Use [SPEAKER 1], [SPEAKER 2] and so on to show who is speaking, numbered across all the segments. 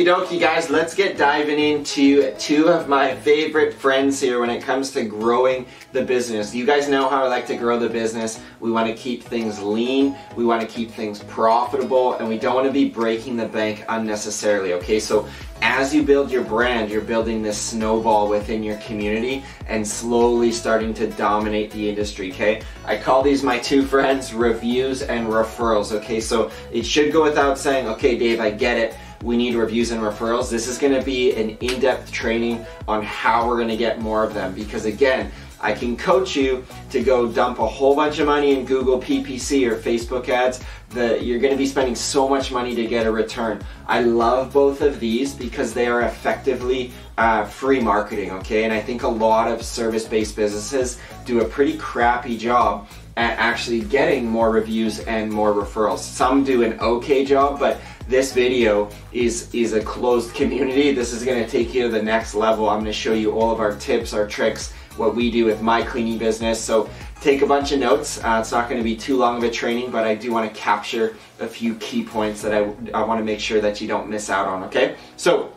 [SPEAKER 1] Okie dokie guys, let's get diving into two of my favorite friends here when it comes to growing the business. You guys know how I like to grow the business. We want to keep things lean, we want to keep things profitable, and we don't want to be breaking the bank unnecessarily, okay? So as you build your brand, you're building this snowball within your community and slowly starting to dominate the industry, okay? I call these my two friends, reviews and referrals, okay? So it should go without saying, okay Dave, I get it we need reviews and referrals. This is gonna be an in-depth training on how we're gonna get more of them because again, I can coach you to go dump a whole bunch of money in Google PPC or Facebook ads that you're going to be spending so much money to get a return. I love both of these because they are effectively uh, free marketing, okay? And I think a lot of service-based businesses do a pretty crappy job at actually getting more reviews and more referrals. Some do an okay job, but this video is, is a closed community. This is gonna take you to the next level. I'm gonna show you all of our tips, our tricks, what we do with my cleaning business. So take a bunch of notes. Uh, it's not to be too long of a training, but I do want to capture a few key points that I, I want to make sure that you don't miss out on, okay? So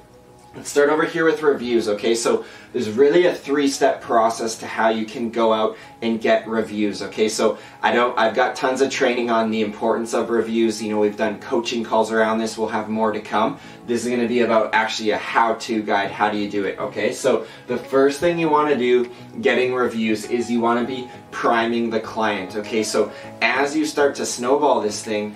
[SPEAKER 1] Let's start over here with reviews, okay? So there's really a three-step process to how you can go out and get reviews, okay? So I don't, I've got tons of training on the importance of reviews. You know, we've done coaching calls around this. We'll have more to come. This is gonna be about actually a how-to guide. How do you do it, okay? So the first thing you wanna do getting reviews is you wanna be priming the client, okay? So as you start to snowball this thing,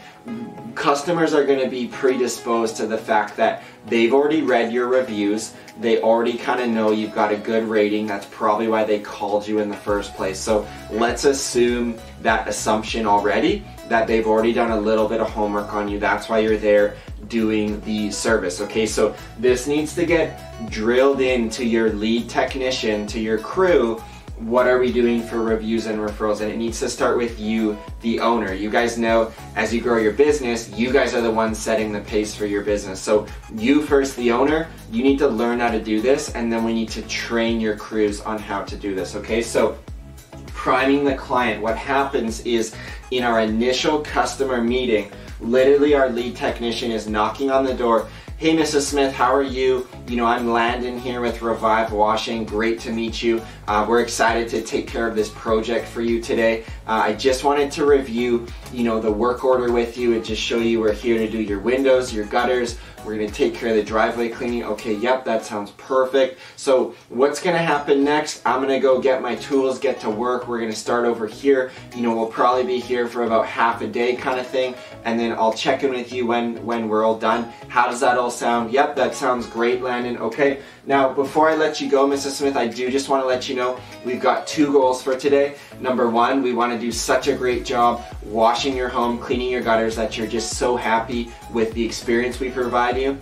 [SPEAKER 1] customers are going to be predisposed to the fact that they've already read your reviews, they already kind of know you've got a good rating, that's probably why they called you in the first place. So let's assume that assumption already, that they've already done a little bit of homework on you, that's why you're there doing the service, okay? So this needs to get drilled into your lead technician, to your crew, what are we doing for reviews and referrals and it needs to start with you the owner. You guys know as you grow your business you guys are the ones setting the pace for your business. So you first the owner you need to learn how to do this and then we need to train your crews on how to do this okay? So priming the client what happens is in our initial customer meeting literally our lead technician is knocking on the door Hey Mrs. Smith, how are you? You know, I'm Landon here with Revive Washing. Great to meet you. Uh, we're excited to take care of this project for you today. Uh, I just wanted to review, you know, the work order with you and just show you we're here to do your windows, your gutters. We're gonna take care of the driveway cleaning. Okay, yep, that sounds perfect. So what's gonna happen next? I'm gonna go get my tools, get to work. We're gonna start over here. You know, we'll probably be here for about half a day kind of thing. And then I'll check in with you when, when we're all done. How does that all sound? Yep, that sounds great, Landon. Okay, now before I let you go, Mrs. Smith, I do just wanna let you know we've got two goals for today. Number one, we wanna do such a great job washing your home, cleaning your gutters that you're just so happy with the experience we provide you.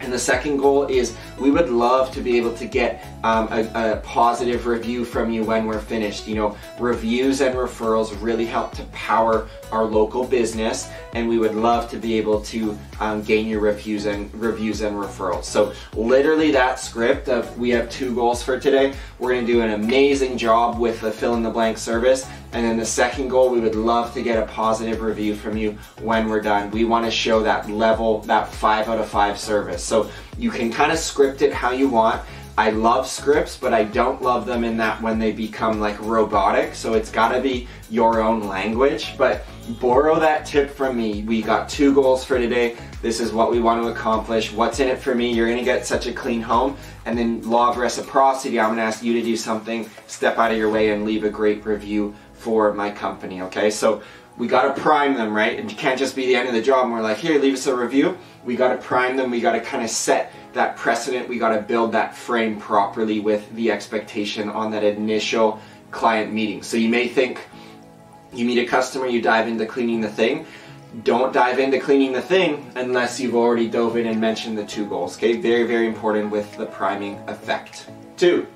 [SPEAKER 1] And the second goal is we would love to be able to get um, a, a, positive review from you when we're finished. You know, reviews and referrals really help to power our local business and we would love to be able to um, gain your reviews and reviews and referrals. So literally that script of we have two goals for today. We're gonna do an amazing job with the fill in the blank service and then the second goal, we would love to get a positive review from you when we're done. We wanna show that level, that five out of five service. So you can kind of script it how you want. I love scripts, but I don't love them in that when they become like robotic. So it's gotta be your own language, but borrow that tip from me. We got two goals for today. This is what we want to accomplish. What's in it for me? You're gonna get such a clean home. And then law of reciprocity, I'm gonna ask you to do something, step out of your way and leave a great review for my company, okay? So we gotta prime them, right? You can't just be the end of the job and we're like, here, leave us a review. We gotta prime them, we gotta kind of set that precedent, we got to build that frame properly with the expectation on that initial client meeting. So you may think you meet a customer, you dive into cleaning the thing. Don't dive into cleaning the thing unless you've already dove in and mentioned the two goals. Okay, very, very important with the priming effect. Two,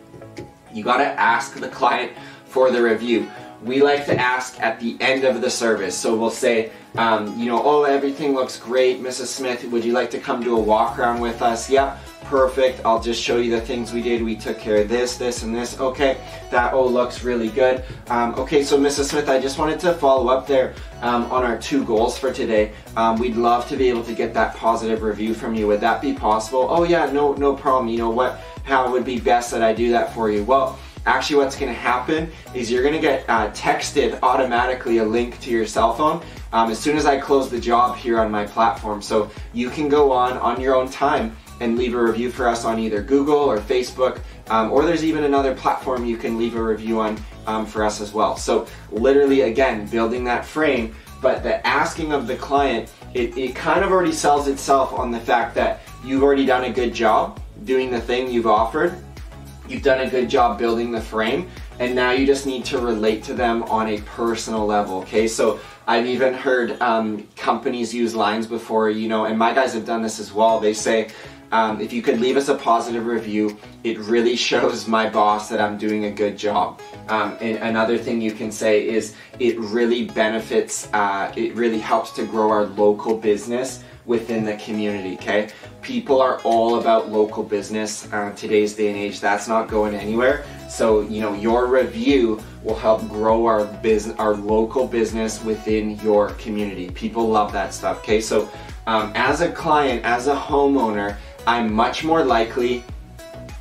[SPEAKER 1] you got to ask the client for the review we like to ask at the end of the service. So we'll say, um, you know, oh, everything looks great, Mrs. Smith. Would you like to come do a walk around with us? Yep, perfect. I'll just show you the things we did. We took care of this, this, and this. Okay, that all looks really good. Um, okay, so Mrs. Smith, I just wanted to follow up there. um, on our two goals for today. Um, we'd love to be able to get that positive review from you. Would that be possible? Oh yeah, no, no problem. You know what? How would be best that I do that for you? Well, actually what's gonna happen is you're gonna get uh, texted automatically a link to your cell phone um, as soon as I close the job here on my platform. So you can go on on your own time and leave a review for us on either Google or Facebook, um, or there's even another platform you can leave a review on um, for us as well. So literally, again, building that frame, but the asking of the client, it, it kind of already sells itself on the fact that you've already done a good job doing the thing you've offered, you've done a good job building the frame, and now you just need to relate to them on a personal level, okay? So I've even heard um, companies use lines before, you know, and my guys have done this as well. They say, um, if you could leave us a positive review, it really shows my boss that I'm doing a good job. Um, and another thing you can say is it really benefits, uh, it really helps to grow our local business within the community, okay? People are all about local business uh, today's day and age. That's not going anywhere. So, you know, your review will help grow our business, our local business within your community. People love that stuff, okay? So, um, as a client, as a homeowner, I'm much more likely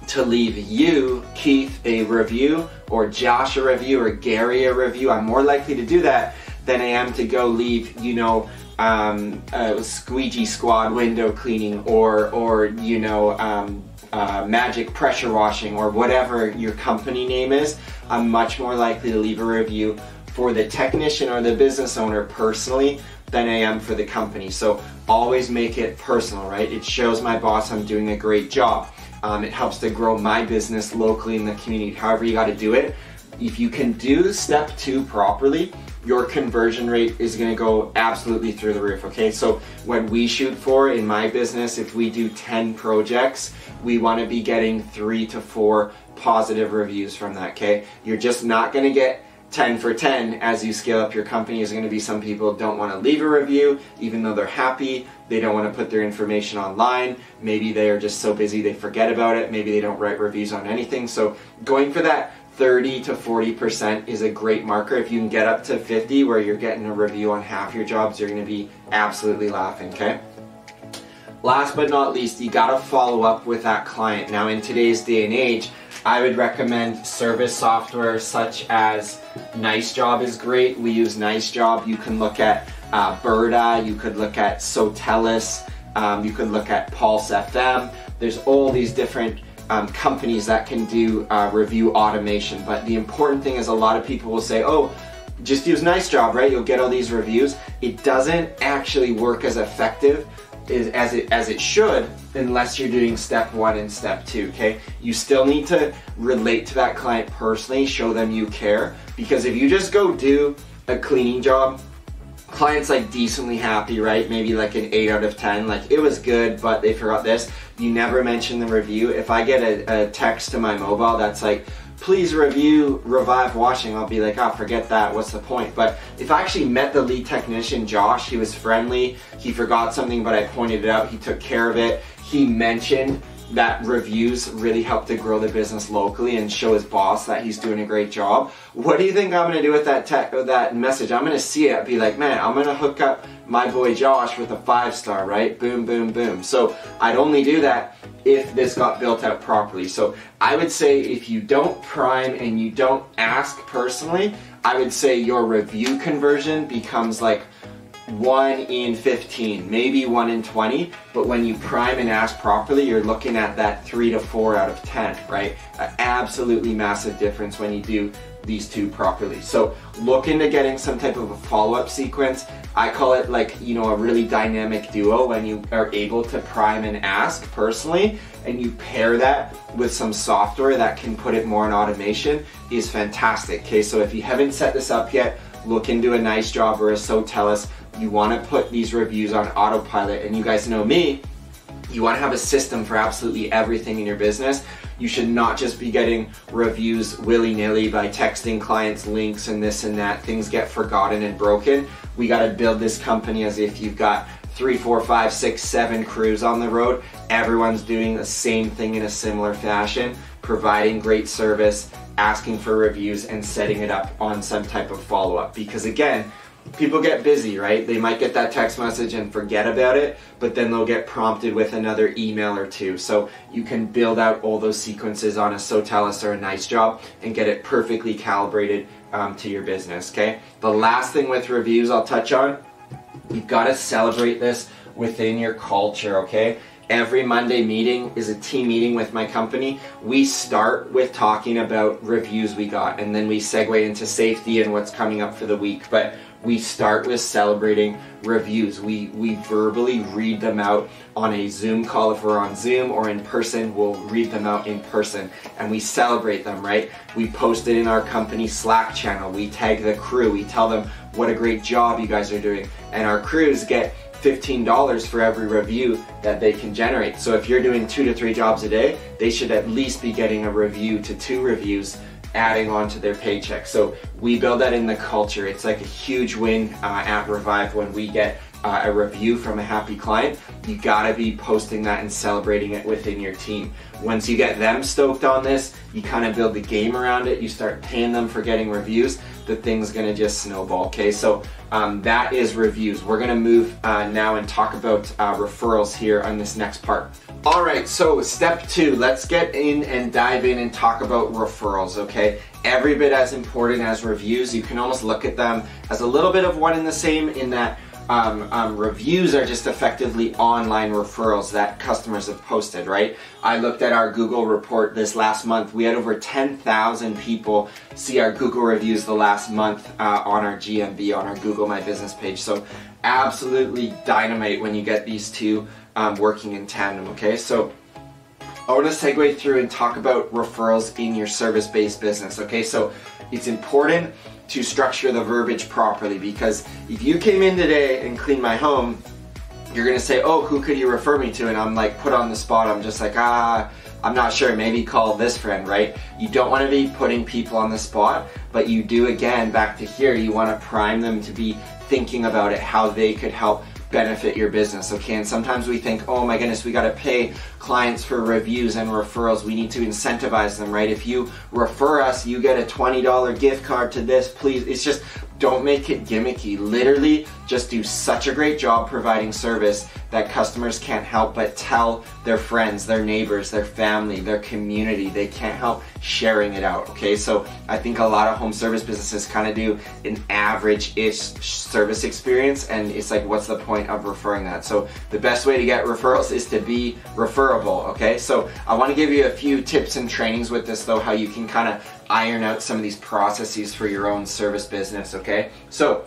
[SPEAKER 1] to leave you, Keith, a review, or Josh a review, or Gary a review. I'm more likely to do that than I am to go leave, you know, um, squeegee squad window cleaning, or, or you know, um, uh, magic pressure washing, or whatever your company name is. I'm much more likely to leave a review for the technician or the business owner personally than I am for the company. So always make it personal, right? It shows my boss I'm doing a great job. Um, it helps to grow my business locally in the community, however you gotta do it. If you can do step two properly, your conversion rate is gonna go absolutely through the roof, okay? So what we shoot for in my business, if we do 10 projects, we wanna be getting three to four positive reviews from that, okay? You're just not gonna get 10 for 10 as you scale up your company. Is going to be some people don't want to leave a review even though they're happy. They don't want to put their information online. Maybe they are just so busy they forget about it. Maybe they don't write reviews on anything. So going for that 30 to 40% is a great marker if you can get up to 50 where you're getting a review on half your jobs you're going to be absolutely laughing okay last but not least you got to follow up with that client now in today's day and age I would recommend service software such as Nice Job is great. We use Nice Job. You can look at uh, Berta, you could look at Sotellus, um, you could look at PulseM. There's all these different um, companies that can do uh, review automation. But the important thing is a lot of people will say, oh, just use Nice Job, right? You'll get all these reviews. It doesn't actually work as effective as it as it should unless you're doing step one and step two okay you still need to relate to that client personally show them you care because if you just go do a cleaning job clients like decently happy right maybe like an 8 out of 10 like it was good but they forgot this you never mention the review. If i get a, a text to my mobile that's like please review Revive Washing, I'll be like, oh, forget that, what's the point? But if I actually met the lead technician, Josh, he was friendly, he forgot something, but I pointed it out, he took care of it, he mentioned that reviews really help to grow the business locally and show his boss that he's doing a great job. What do you think I'm gonna do with that tech, that message? I'm gonna see it, be like, man, I'm gonna hook up my boy Josh with a five star, right? Boom, boom, boom. So I'd only do that if this got built out properly. So I would say if you don't prime and you don't ask personally, I would say your review conversion becomes like 1 in 15, maybe 1 in 20, but when you prime and ask properly, you're looking at that 3 to 4 out of 10, right? Absolutely massive difference when you do these two properly. So look into getting some type of a follow-up sequence. I call it like, you know, a really dynamic duo when you are able to prime and ask personally and you pair that with some software that can put it more in automation is fantastic. Okay, so if you haven't set this up yet, look into a nice job or a Sotellus. You wanna put these reviews on autopilot and you guys know me, you wanna have a system for absolutely everything in your business. You should not just be getting reviews willy-nilly by texting clients links and this and that. Things get forgotten and broken. We gotta build this company as if you've got three, four, five, six, seven crews on the road. Everyone's doing the same thing in a similar fashion, providing great service, asking for reviews, and setting it up on some type of follow-up. Because again, people get busy, right? They might get that text message and forget about it, but then they'll get prompted with another email or two. So you can build out all those sequences on a Sotellus or a Nice Job and get it perfectly calibrated um, to your business, okay? The last thing with reviews I'll touch on, you've got to celebrate this within your culture, okay? Every Monday meeting is a team meeting with my company. We start with talking about reviews we got and then we segue into safety and what's coming up for the week. But we start with celebrating reviews. We, we verbally read them out on a Zoom call if we're on Zoom or in person, we'll read them out in person and we celebrate them, right? We post it in our company Slack channel. We tag the crew. We tell them what a great job you guys are doing. And our crews get $15 for every review that they can generate. So if you're doing two to three jobs a day, they should at least be getting a review to two reviews adding on to their paycheck. So we build that in the culture. It's like a huge win uh, at Revive when we get uh, a review from a happy client. You gotta be posting that and celebrating it within your team. Once you get them stoked on this, you kind of build the game around it. You start paying them for getting reviews. The thing's gonna just snowball. Okay, so um, that is reviews. We're gonna move uh, now and talk about uh, referrals here on this next part. All right, so step two, let's get in and dive in and talk about referrals, okay? Every bit as important as reviews. You can almost look at them as a little bit of one and the same in that um, um, reviews are just effectively online referrals that customers have posted, right? I looked at our Google report this last month. We had over 10,000 people see our Google reviews the last month uh, on our GMB, on our Google My Business page. So absolutely dynamite when you get these two um, working in tandem, okay? So I want to segue through and talk about referrals in your service-based business, okay? So it's important to structure the verbiage properly because if you came in today and cleaned my home, you're gonna say, oh, who could you refer me to? And I'm like put on the spot, I'm just like, ah, I'm not sure, maybe call this friend, right? You don't wanna be putting people on the spot, but you do again, back to here, you wanna prime them to be thinking about it, how they could help benefit your business, okay? And sometimes we think, oh my goodness, we gotta pay clients for reviews and referrals. We need to incentivize them, right? If you refer us, you get a $20 gift card to this, please. It's just, don't make it gimmicky. Literally, just do such a great job providing service that customers can't help but tell their friends, their neighbors, their family, their community. They can't help sharing it out, okay? So I think a lot of home service businesses kind of do an average-ish service experience and it's like, what's the point of referring that? So the best way to get referrals is to be referable, okay? So I wanna give you a few tips and trainings with this though, how you can kind of iron out some of these processes for your own service business, okay? So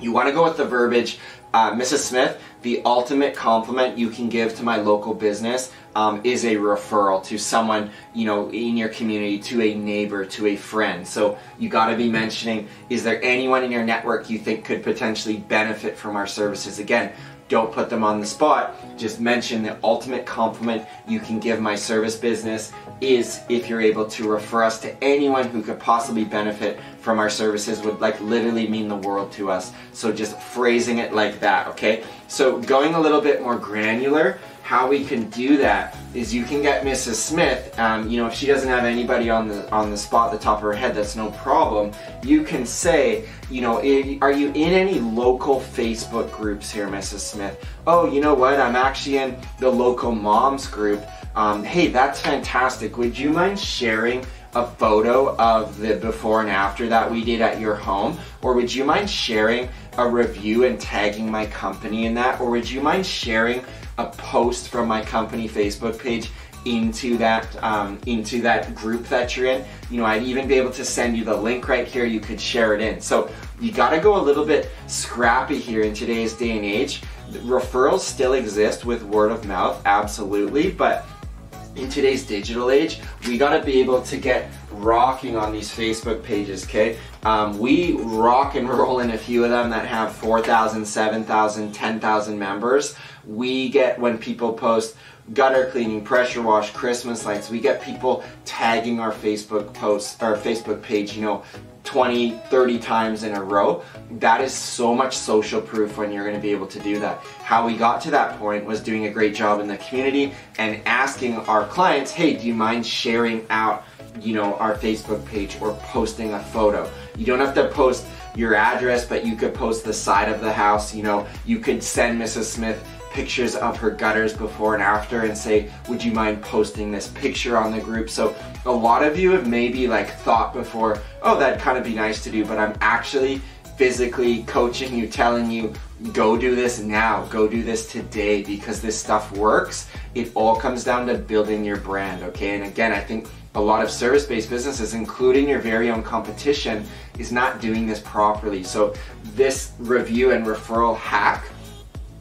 [SPEAKER 1] you wanna go with the verbiage uh, Mrs. Smith, the ultimate compliment you can give to my local business um, is a referral to someone you know in your community, to a neighbor, to a friend. So you got to be mentioning: is there anyone in your network you think could potentially benefit from our services? Again, don't put them on the spot. Just mention the ultimate compliment you can give my service business is if you're able to refer us to anyone who could possibly benefit from our services would like literally mean the world to us. So just phrasing it like that, okay? So going a little bit more granular, how we can do that is you can get Mrs. Smith, um, you know, if she doesn't have anybody on the on the spot, the top of her head, that's no problem. You can say, you know, are you in any local Facebook groups here, Mrs. Smith? Oh, you know what? I'm actually in the local moms group. Um, hey, that's fantastic. Would you mind sharing a photo of the before and after that we did at your home? Or would you mind sharing a review and tagging my company in that? Or would you mind sharing a post from my company Facebook page into that um, into that group that you're in. You know, I'd even be able to send you the link right here. You could share it in. So you got to go a little bit scrappy here in today's day and age. Referrals still exist with word of mouth, absolutely, but in today's digital age, we gotta be able to get rocking on these Facebook pages, okay? Um, we rock and roll in a few of them that have 4,000, 7,000, 10,000 members. We get when people post gutter cleaning, pressure wash, Christmas lights, we get people tagging our Facebook posts, our Facebook page, you know, 20, 30 times in a row. That is so much social proof when you're gonna be able to do that. How we got to that point was doing a great job in the community and asking our clients, hey, do you mind sharing out you know, our Facebook page or posting a photo. You don't have to post your address, but you could post the side of the house. You know, you could send Mrs. Smith pictures of her gutters before and after and say, would you mind posting this picture on the group? So a lot of you have maybe like thought before, oh, that'd kind of be nice to do, but I'm actually physically coaching you, telling you, go do this now, go do this today because this stuff works. It all comes down to building your brand, okay? And again, I think a lot of service-based businesses, including your very own competition, is not doing this properly. So this review and referral hack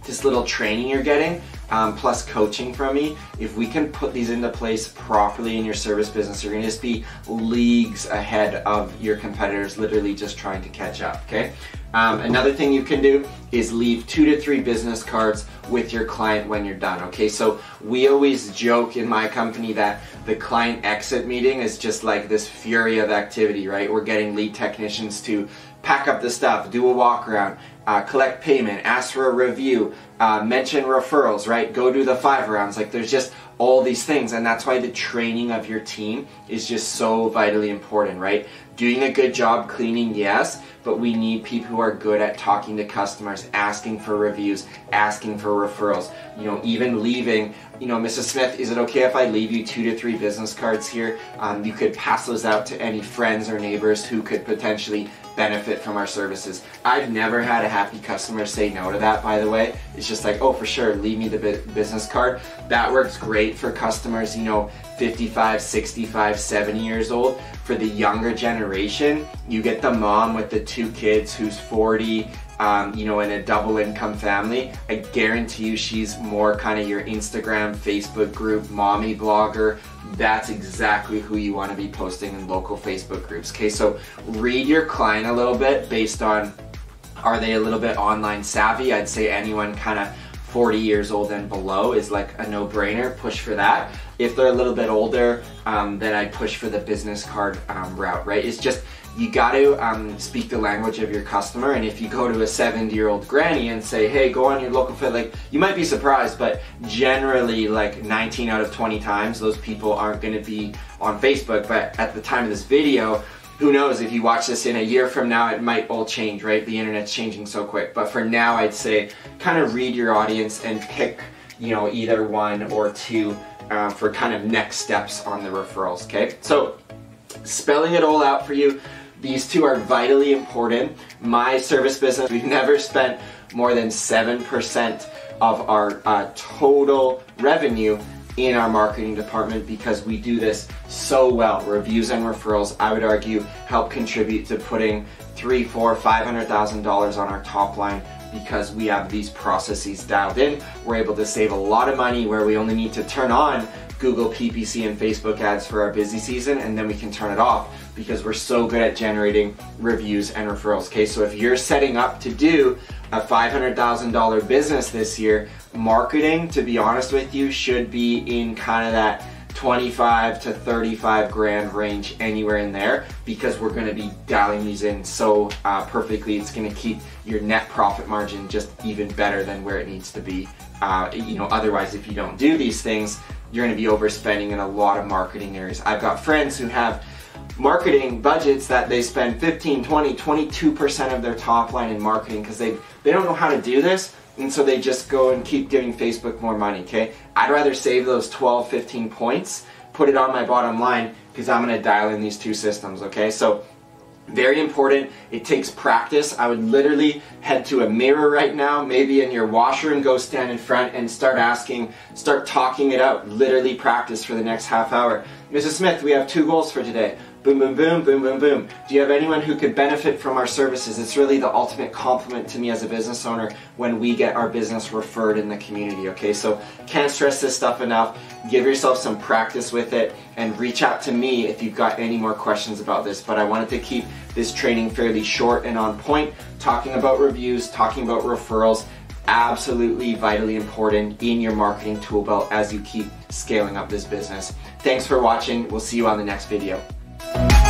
[SPEAKER 1] this little training you're getting, um, plus coaching from me, if we can put these into place properly in your service business, you're gonna just be leagues ahead of your competitors, literally just trying to catch up, okay? Um, another thing you can do is leave two to three business cards with your client when you're done, okay? So we always joke in my company that the client exit meeting is just like this fury of activity, right? We're getting lead technicians to pack up the stuff, do a walk around, uh, collect payment, ask for a review, uh, mention referrals, right? Go do the five rounds. Like there's just all these things, and that's why the training of your team is just so vitally important, right? Doing a good job cleaning, yes, but we need people who are good at talking to customers, asking for reviews, asking for referrals, you know, even leaving, you know, Mrs. Smith, is it okay if I leave you two to three business cards here? Um, you could pass those out to any friends or neighbors who could potentially benefit from our services. I've never had a happy customer say no to that, by the way. It's just like, oh, for sure, leave me the business card. That works great for customers, you know, 55, 65, 70 years old. For the younger generation, you get the mom with the two kids who's 40, um, you know, in a double income family, I guarantee you she's more kind of your Instagram, Facebook group, mommy blogger. That's exactly who you want to be posting in local Facebook groups. Okay, so read your client a little bit based on are they a little bit online savvy? I'd say anyone kind of 40 years old and below is like a no-brainer. Push for that. If they're a little bit older, um, then I'd push for the business card um, route, right? It's just you got to um, speak the language of your customer. And if you go to a 70 year old granny and say, hey, go on your local fit, like you might be surprised, but generally, like 19 out of 20 times, those people aren't going to be on Facebook. But at the time of this video, who knows if you watch this in a year from now it might all change right the internet's changing so quick but for now i'd say kind of read your audience and pick you know either one or two uh, for kind of next steps on the referrals okay so spelling it all out for you these two are vitally important. My service business, we've never spent more than 7% of our uh, total revenue in our marketing department because we do this so well. Reviews and referrals, I would argue, help contribute to putting three, four, five hundred thousand dollars on our top line because we have these processes dialed in. We're able to save a lot of money where we only need to turn on Google PPC and Facebook ads for our busy season and then we can turn it off because we're so good at generating reviews and referrals. Okay, so if you're setting up to do a $500,000 business this year, marketing, to be honest with you, should be in kind of that 25 to 35 grand range anywhere in there because we're going to be dialing these in so uh, perfectly. It's going to keep your net profit margin just even better than where it needs to be. Uh, you know otherwise if you don't do these things you're going to be overspending in a lot of marketing areas. I've got friends who have marketing budgets that they spend 15, 20, 22% of their top line in marketing because they, they don't know how to do this and so they just go and keep giving Facebook more money, okay? I'd rather save those 12, 15 points, put it on my bottom line because I'm gonna dial in these two systems, okay? So very important. It takes practice. I would literally head to a mirror right now, maybe in your washroom, go stand in front and start asking, start talking it out. Literally practice for the next half hour. Mrs. Smith, we have two goals for today. Boom, boom, boom, boom, boom, boom. Do you have anyone who could benefit from our services? It's really the ultimate compliment to me as a business owner when we get our business referred in the community, okay? So can't stress this stuff enough. Give yourself some practice with it and reach out to me if you've got any more questions about this. But I wanted to keep this training fairly short and on point, talking about reviews, talking about referrals, absolutely vitally important in your marketing tool belt as you keep scaling up this business. Thanks for watching. We'll see you on the next video. Bye.